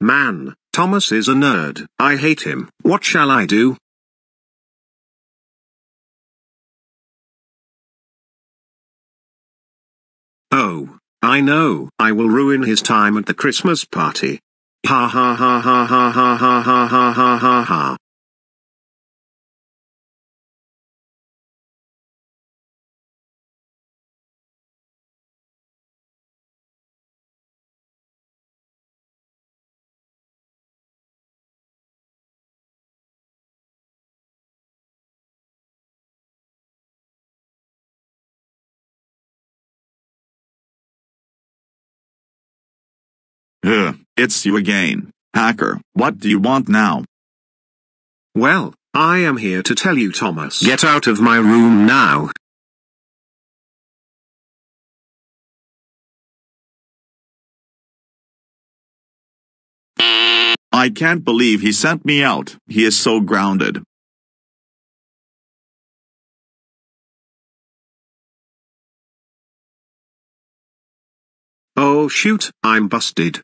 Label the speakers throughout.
Speaker 1: Man, Thomas is a nerd. I hate him. What shall I do? Oh, I know. I will ruin his time at the Christmas party. Ha ha ha ha ha ha ha ha ha
Speaker 2: Ugh, it's you again. Hacker, what do you want now?
Speaker 1: Well, I am here to tell you Thomas. Get out of my room now.
Speaker 2: I can't believe he sent me out. He is so grounded.
Speaker 1: Oh shoot, I'm busted.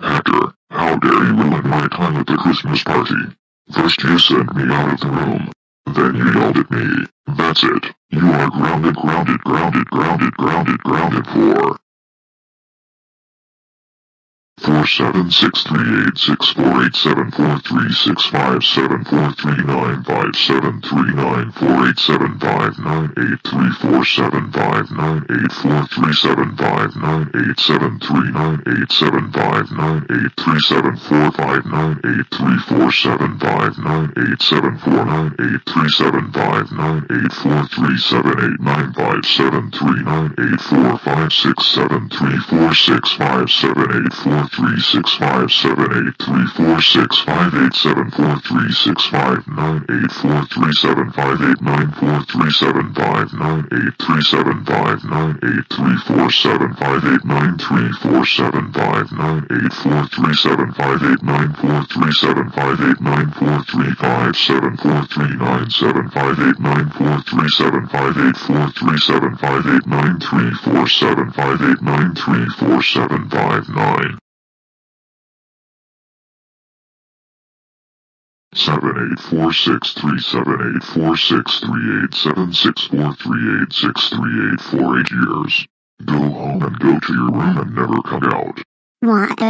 Speaker 3: Hacker, how dare you ruin my time at the Christmas party? First you sent me out of the room. Then you yelled at me. That's it. You are grounded, grounded, grounded, grounded, grounded, grounded for. Four seven six three eight six four eight seven four three six five seven four three nine five seven three nine four eight seven five nine eight three four seven five nine eight four three seven five nine eight seven three nine eight seven five nine eight three seven four five nine eight three four seven five nine eight seven four nine eight three seven five nine eight four three seven eight nine five seven three nine eight four five six seven three four six five seven eight four three six five seven eight three four six five eight seven four three six five nine eight four three seven five eight nine four three seven five nine eight three seven five nine eight three four seven five eight nine three four seven five nine eight four three seven five eight nine four three seven five eight nine four three five seven four three nine seven five eight nine four three seven five eight four three seven five eight nine three four seven five eight nine three four seven five nine seven eight four six three seven eight four six three eight seven six four three eight six three eight four eight years. Go home and go to your room and never come out.
Speaker 4: What?